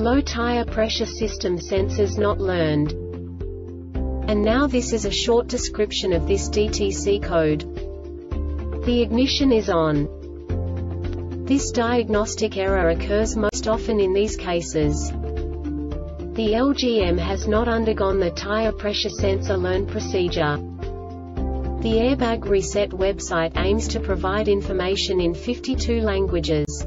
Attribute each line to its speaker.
Speaker 1: Low tire pressure system sensors not learned. And now this is a short description of this DTC code. The ignition is on. This diagnostic error occurs most often in these cases. The LGM has not undergone the tire pressure sensor learn procedure. The Airbag Reset website aims to provide information in 52 languages.